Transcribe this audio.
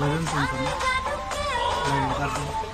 ਰੋਜ਼ਨ ਸੁਣ ਸੁਣ ਲਾਈਵ ਕਰ ਦੋ